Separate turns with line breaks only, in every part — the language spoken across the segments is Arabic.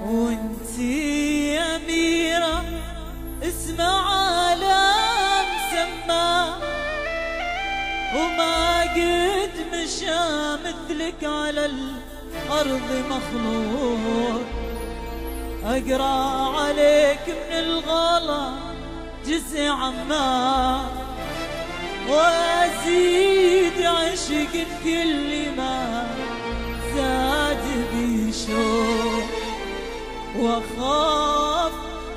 وانتي يا أميرة اسم عالم سما وما قد مشى مثلك على الأرض مخلوق. أقرأ عليك من الغلا جزء عما. وأزيد عشق كل ما وأخاف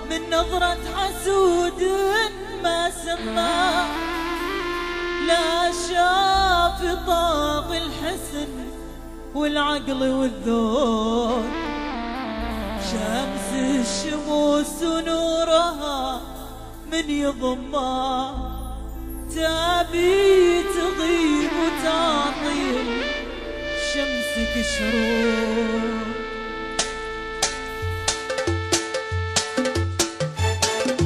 من نظرة حسود ما سماه لا شاف طاق الحسن والعقل والذوق. شمس الشموس ونورها من يضمها تبي تغيب وتعطي. شمسك شروق.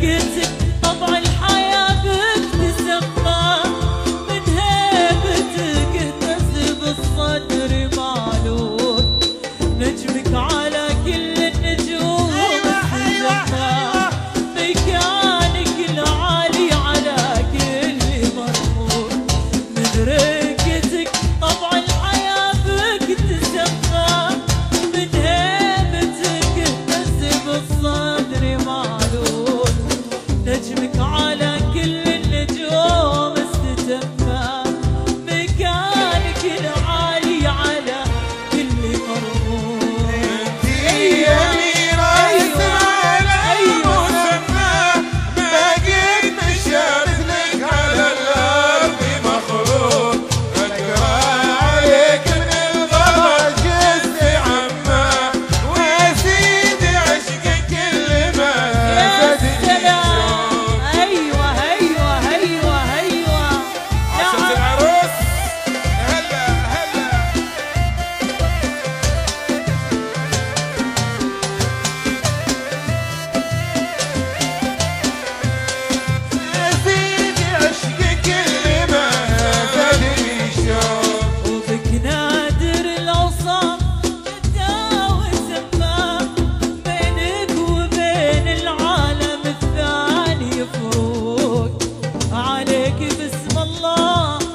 get it. عليك باسم الله.